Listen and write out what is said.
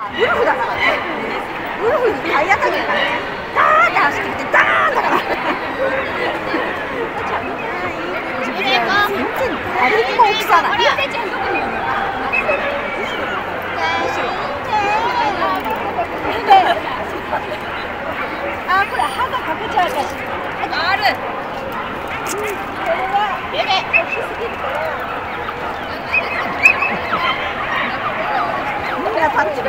ウルフだからねウルフに体当たりだからねダーンって走ってきてダーンだから全然誰にも起さないあこれ歯がかけちゃうかしら。ある。これは 같이